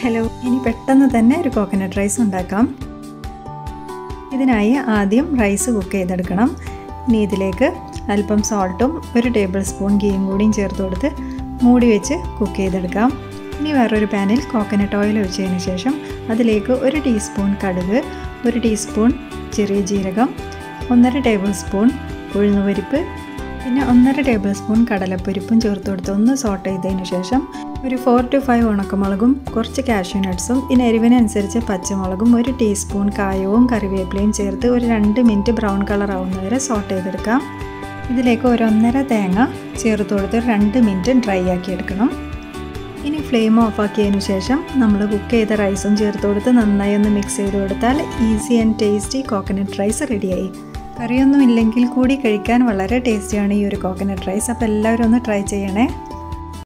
Hello. ഇനി പെട്ടെന്ന് തന്നെ ഒരു കോക്കനട്ട് റൈസ് ഉണ്ടാക്കാം. ഇതിനായി ആദ്യം റൈസ് കുക്ക് ചെയ്തെടുക്കണം. ഇനി ഇതിലേക്ക് അല്പം സോൾട്ടും ഒരു ടേബിൾ സ്പൂൺ ഗീയും കൂടിയും ചേർത്ത് കൊടുത്ത് മൂടി വെച്ച് കുക്ക് ചെയ്തെടുക്കാം. ഇനി വേറൊരു പാനിൽ കോക്കനട്ട് ഓയിൽ ഒഴിച്ചതിന് ശേഷം അതിലേക്ക് ഒരു ടീസ്പൂൺ കടുക് ഒരു ടീസ്പൂൺ ചെറിയ ജീരകം ഒന്നര ടേബിൾ സ്പൂൺ ഉഴുന്നുപരിപ്പ് പിന്നെ ഒന്നര ടേബിൾ സ്പൂൺ കടലപ്പരിപ്പും ചേർത്ത് കൊടുത്ത് ഒന്ന് സോട്ട് ചെയ്തതിന് ശേഷം ഒരു ഫോർ ടു ഫൈവ് ഉണക്കമുളകും കുറച്ച് കാഷ്യൂ നട്ട്സും പിന്നെ എരിവിനനുസരിച്ച് പച്ചമുളകും ഒരു ടീസ്പൂൺ കായവും കറിവേപ്പിലയും ചേർത്ത് ഒരു രണ്ട് മിനിറ്റ് ബ്രൗൺ കളർ ആവുന്നവരെ സോട്ട് ചെയ്തെടുക്കാം. ഇതിലേക്ക് ഒരു ഒന്നര തേങ്ങ ചേർത്ത് കൊടുത്ത് രണ്ട് മിനിറ്റ് ഡ്രൈ ആക്കി എടുക്കണം. ഇനി ഫ്ലെയിം ഓഫ് ആക്കിയതിന് ശേഷം നമ്മൾ കുക്ക് ചെയ്ത റൈസും ചേർത്ത് കൊടുത്ത് നന്നായി ഒന്ന് മിക്സ് ചെയ്ത് കൊടുത്താൽ easy and tasty coconut rice റെഡിയായി കറിയൊന്നും ഇല്ലെങ്കിൽ കൂടി കഴിക്കാൻ വളരെ ടേസ്റ്റിയാണ് ഈ ഒരു കോക്കനട്ട് റൈസ് അപ്പോൾ എല്ലാവരും ഒന്ന് ട്രൈ ചെയ്യണേ.